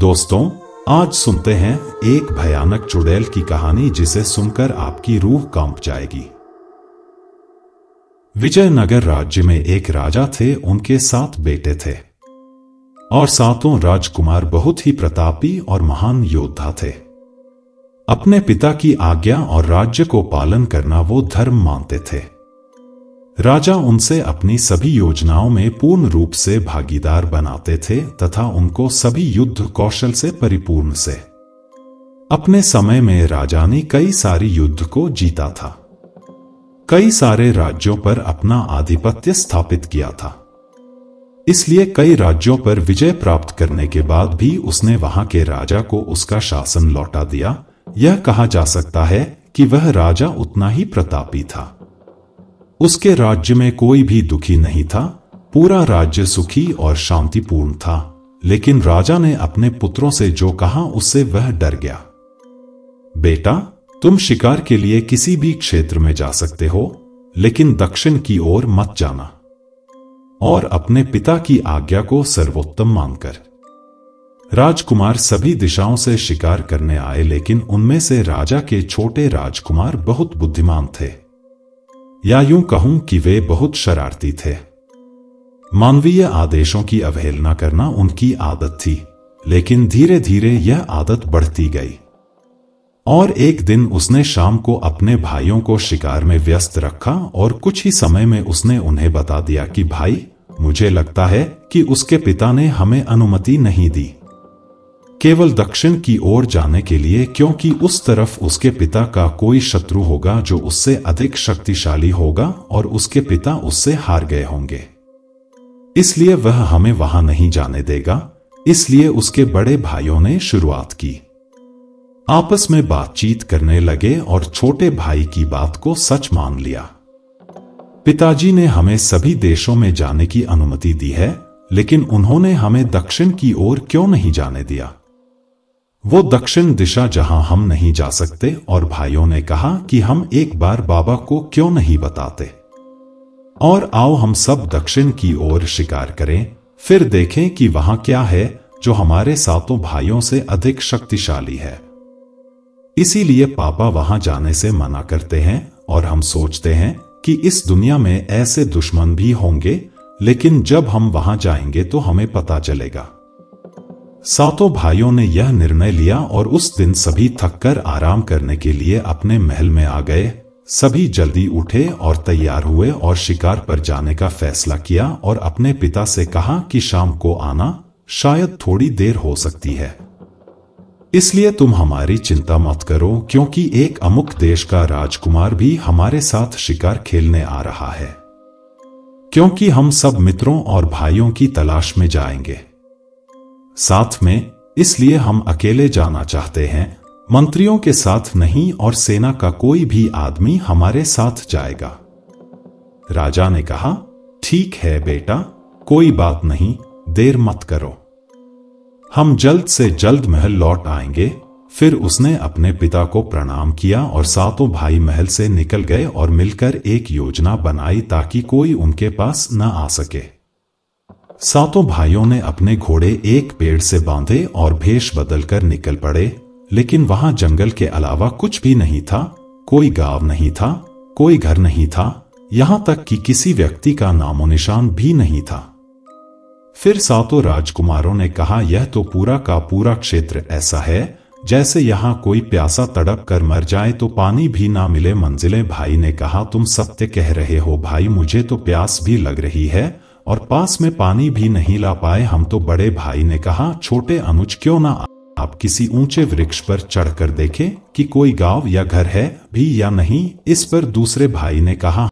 दोस्तों, आज सुनते हैं एक भयानक चुड़ैल की कहानी जिसे सुनकर आपकी रूह काँप जाएगी। विजयनगर राज्य में एक राजा थे, उनके सात बेटे थे। और सातों राजकुमार बहुत ही प्रतापी और महान योद्धा थे। अपने पिता की आज्ञा और राज्य को पालन करना वो धर्म मानते थे। राजा उनसे अपनी सभी योजनाओं में पूर्ण रूप से भागीदार बनाते थे तथा उनको सभी युद्ध कौशल से परिपूर्ण से। अपने समय में राजा ने कई सारी युद्ध को जीता था। कई सारे राज्यों पर अपना आधिपत्य स्थापित किया था। इसलिए कई राज्यों पर विजय प्राप्त करने के बाद भी उसने वहाँ के राजा को उसका शासन लौटा दिया। यह कहा जा सकता है कि वह राजा उतना ही प्रतापी था। उसके राज्य में कोई भी दुखी नहीं था, पूरा राज्य सुखी और शांतिपूर्ण था। लेकिन राजा ने अपने पुत्रों से जो कहा, उससे वह डर गया। बेटा, तुम शिकार के लिए किसी भी क्षेत्र में जा सकते हो, लेकिन दक्षिण की ओर मत जाना। और अपने पिता की आज्ञा को सर्वोत्तम मानकर। राजकुमार सभी दिशाओं से शिकार करने आए, लेकिन उनमें से राजा के छोटे राजकुमार बहुत बुद्धिमान थे। या यूँ कहूँ कि वे बहुत शरारती थे। मानवीय आदेशों की अवहेलना करना उनकी आदत थी, लेकिन धीरे धीरे यह आदत बढ़ती गई। और एक दिन उसने शाम को अपने भाइयों को शिकार में व्यस्त रखा और कुछ ही समय में उसने उन्हें बता दिया कि, भाई, मुझे लगता है कि उसके पिता ने हमें अनुमति नहीं दी। केवल दक्षिण की ओर जाने के लिए, क्योंकि उस तरफ़ उसके पिता का कोई शत्रु होगा जो उससे अधिक शक्तिशाली होगा और उसके पिता उससे हार गए होंगे। इसलिए वह हमें वहाँ नहीं जाने देगा। इसलिए उसके बड़े भाइयों ने शुरुआत की। आपस में बातचीत करने लगे और छोटे भाई की बात को सच मान लिया। पिताजी ने हमें सभी देशों में जाने की अनुमति दी है, लेकिन उन्होंने हमें दक्षिण की ओर क्यों नहीं जाने दिया? वो दक्षिण दिशा जहाँ हम नहीं जा सकते और भाइयों ने कहा कि हम एक बार बाबा को क्यों नहीं बताते। और आओ हम सब दक्षिण की ओर शिकार करें, फिर देखें कि वहाँ क्या है जो हमारे सातों भाइयों से अधिक शक्तिशाली है। इसीलिए पापा वहाँ जाने से मना करते हैं और हम सोचते हैं कि इस दुनिया में ऐसे दुश्मन भी होंगे, लेकिन जब हम वहाँ जाएँगे तो हमें पता चलेगा। सातों भाइयों ने यह निर्णय लिया और उस दिन सभी थककर आराम करने के लिए अपने महल में आ गए। सभी जल्दी उठे और तैयार हुए और शिकार पर जाने का फैसला किया और अपने पिता से कहा कि शाम को आना, शायद थोड़ी देर हो सकती है। इसलिए तुम हमारी चिंता मत करो, क्योंकि एक अमुक देश का राजकुमार भी हमारे साथ शिकार खेलने आ रहा है। क्योंकि हम सब मित्रों और भाइयों की तलाश में जाएँगे। साथ में, इसलिए हम अकेले जाना चाहते हैं। मंत्रियों के साथ नहीं और सेना का कोई भी आदमी हमारे साथ जाएगा। राजा ने कहा, ठीक है बेटा, कोई बात नहीं, देर मत करो। हम जल्द से जल्द महल लौट आएँगे। फिर उसने अपने पिता को प्रणाम किया और सातों भाई महल से निकल गए और मिलकर एक योजना बनाई ताकि कोई उनके पास न आ सके। सातों भाइयों ने अपने घोड़े एक पेड़ से बांधे और भेष बदलकर निकल पड़े, लेकिन वहाँ जंगल के अलावा कुछ भी नहीं था, कोई गाँव नहीं था, कोई घर नहीं था, यहाँ तक कि किसी व्यक्ति का नामो निशान भी नहीं था। फिर सातों राजकुमारों ने कहा, यह तो पूरा का पूरा क्षेत्र ऐसा है, जैसे यहाँ कोई प्यासा तड़प कर मर जाए तो पानी भी ना मिले। मंजिले भाई ने कहा, तुम सत्य कह रहे हो भाई, मुझे तो प्यास भी लग रही है और पास में पानी भी नहीं ला पाए हम तो बड़े भाई ने कहा, छोटे अनुज, क्यों ना आप किसी ऊँचे वृक्ष पर चढ़कर देखें कि कोई गाँव या घर है भी या नहीं? इस पर दूसरे भाई ने कहा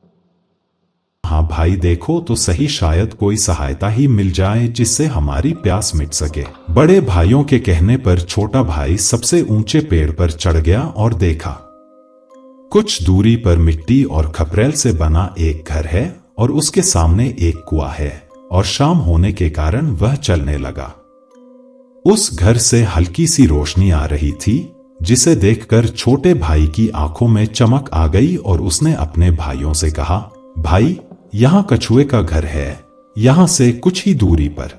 हाँ भाई, देखो तो सही, शायद कोई सहायता ही मिल जाए जिससे हमारी प्यास मिट सके। बड़े भाइयों के कहने पर छोटा भाई सबसे ऊँचे पेड़ पर चढ़ गया और देखा, कुछ दूरी पर मिट्टी और खपरेल से बना एक घर है और उसके सामने एक कुआ है, और शाम होने के कारण वह चलने लगा। उस घर से हल्की सी रोशनी आ रही थी, जिसे देखकर छोटे भाई की आँखों में चमक आ गई और उसने अपने भाइयों से कहा, भाई, यहाँ कछुए का घर है, यहाँ से कुछ ही दूरी पर।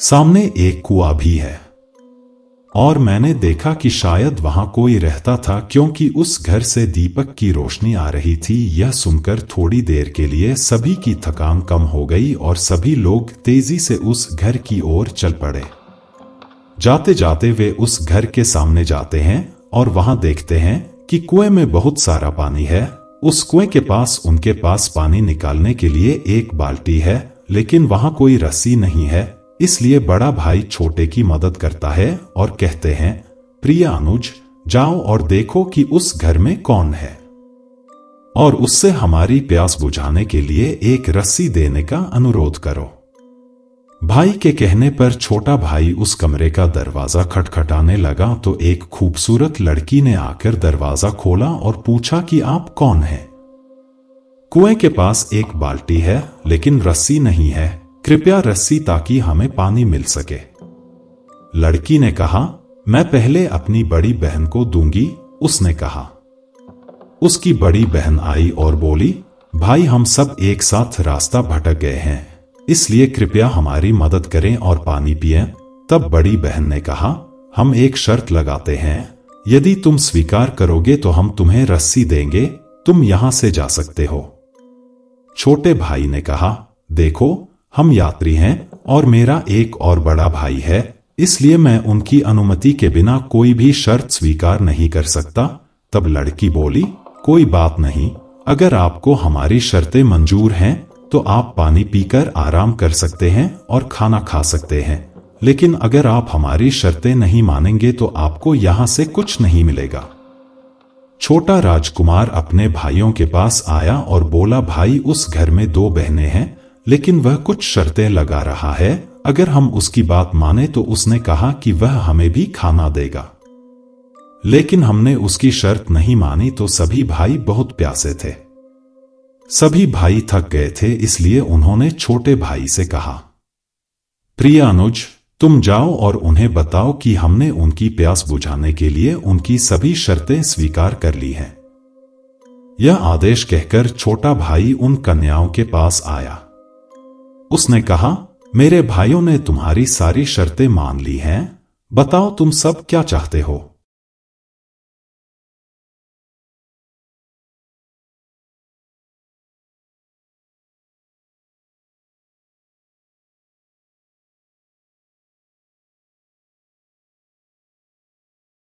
सामने एक कुआ भी है। और मैंने देखा कि शायद वहाँ कोई रहता था, क्योंकि उस घर से दीपक की रोशनी आ रही थी। यह सुनकर थोड़ी देर के लिए सभी की थकान कम हो गई और सभी लोग तेज़ी से उस घर की ओर चल पड़े। जाते जाते वे उस घर के सामने जाते हैं और वहाँ देखते हैं कि कुएँ में बहुत सारा पानी है। उस कुएँ के पास उनके पास पानी निकालने के लिए एक बाल्टी है, लेकिन वहाँ कोई रस्सी नहीं है। इसलिए बड़ा भाई छोटे की मदद करता है और कहते हैं, प्रिय अनुज, जाओ और देखो कि उस घर में कौन है। और उससे हमारी प्यास बुझाने के लिए एक रस्सी देने का अनुरोध करो। भाई के कहने पर छोटा भाई उस कमरे का दरवाज़ा खटखटाने लगा तो एक खूबसूरत लड़की ने आकर दरवाज़ा खोला और पूछा कि आप कौन हैं? कुएँ के पास एक बाल्टी है, लेकिन रस्सी नहीं है। कृपया रस्सी ताकि हमें पानी मिल सके। लड़की ने कहा, मैं पहले अपनी बड़ी बहन को दूँगी, उसने कहा। उसकी बड़ी बहन आई और बोली, भाई, हम सब एक साथ रास्ता भटक गए हैं। इसलिए कृपया हमारी मदद करें और पानी पिए। तब बड़ी बहन ने कहा, हम एक शर्त लगाते हैं। यदि तुम स्वीकार करोगे तो हम तुम्हें रस्सी देंगे। तुम यहाँ से जा सकते हो। छोटे भाई ने कहा, देखो हम यात्री हैं और मेरा एक और बड़ा भाई है, इसलिए मैं उनकी अनुमति के बिना कोई भी शर्त स्वीकार नहीं कर सकता। तब लड़की बोली, कोई बात नहीं, अगर आपको हमारी शर्तें मंजूर हैं तो आप पानी पीकर आराम कर सकते हैं और खाना खा सकते हैं। लेकिन अगर आप हमारी शर्तें नहीं मानेंगे तो आपको यहाँ से कुछ नहीं मिलेगा। छोटा राजकुमार अपने भाइयों के पास आया और बोला, भाई, उस घर में दो बहनें हैं लेकिन वह कुछ शर्तें लगा रहा है। अगर हम उसकी बात माने तो उसने कहा कि वह हमें भी खाना देगा। लेकिन हमने उसकी शर्त नहीं मानी तो सभी भाई बहुत प्यासे थे। सभी भाई थक गए थे, इसलिए उन्होंने छोटे भाई से कहा, प्रिय अनुज, तुम जाओ और उन्हें बताओ कि हमने उनकी प्यास बुझाने के लिए उनकी सभी शर्तें स्वीकार कर ली हैं। यह आदेश कहकर छोटा भाई उन कन्याओं के पास आया। उसने कहा, मेरे भाइयों ने तुम्हारी सारी शर्तें मान ली हैं। बताओ तुम सब क्या चाहते हो?